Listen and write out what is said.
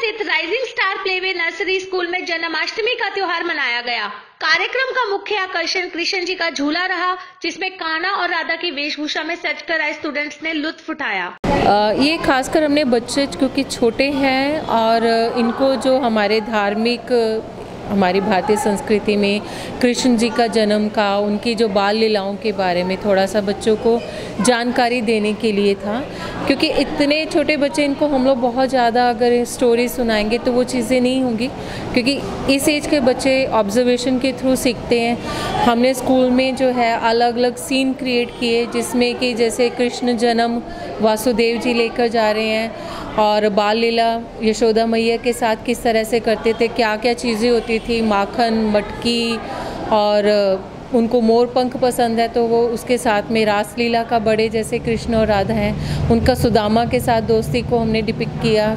स्थित rising star playway nursery school में जन्माष्टमी का त्योहार मनाया गया। कार्यक्रम का मुख्य आकर्षण कृष्ण जी का झूला रहा, जिसमें काना और राधा की वेशभूषा में सजकर आए स्टूडेंट्स ने लुत्फ उठाया। ये खासकर हमने बच्चे, क्योंकि छोटे हैं और इनको जो हमारे धार्मिक हमारी भारतीय संस्कृति में कृष्ण जी का जन्म का उनकी जो बाल लीलाओं के बारे में थोड़ा सा बच्चों को जानकारी देने के लिए था। क्योंकि इतने छोटे बच्चे, इनको हम लोग बहुत ज़्यादा अगर स्टोरी सुनाएँगे तो वो चीज़ें नहीं होंगी। क्योंकि इस एज के बच्चे ऑब्जर्वेशन के थ्रू सीखते हैं। हमने स्कूल में जो है अलग अलग सीन क्रिएट किए, जिसमें कि जैसे कृष्ण जन्म, वासुदेव जी लेकर जा रहे हैं और बाल लीला यशोदा मैया के साथ किस तरह से करते थे क्या क्या चीज़ें होती थी, माखन, मटकी और उनको मोर पंख पसंद है तो वो उसके साथ में रासलीला का बड़े जैसे कृष्ण और राधा हैं। उनका सुदामा के साथ दोस्ती को हमने डिपिक किया।